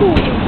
cool.